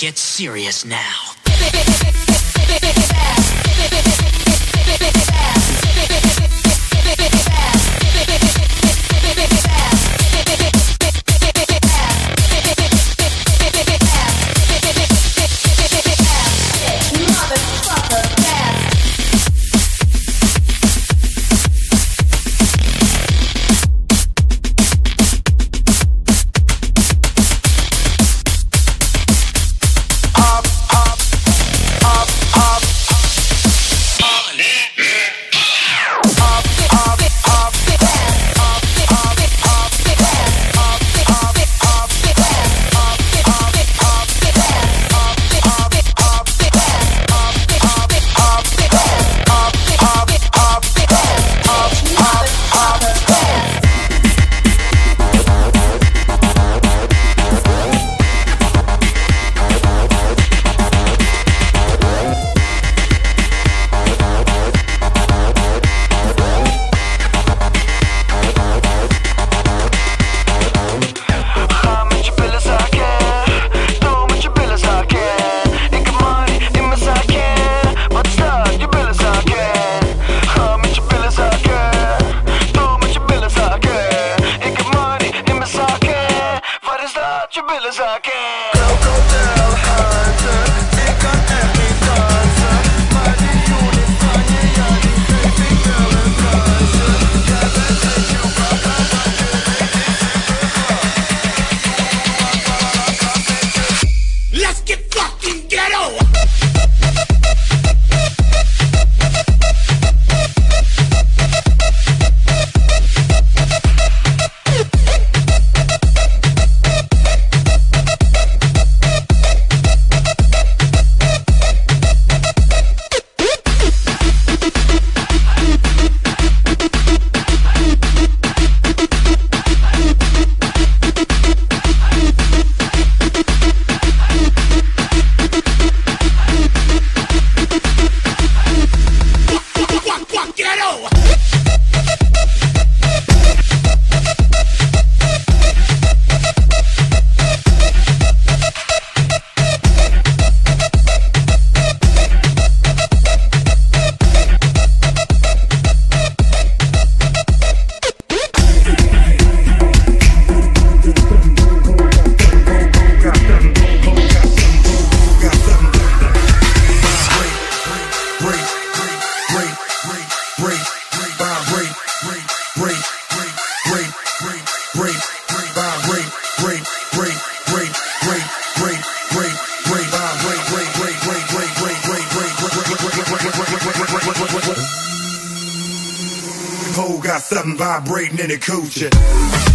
get serious now. your bill as I can. Go, go, go. Vibrating in the coochie.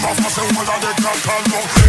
Them off, I say all of the crack and